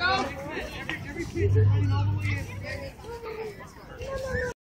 Every, every kid's running all the way in.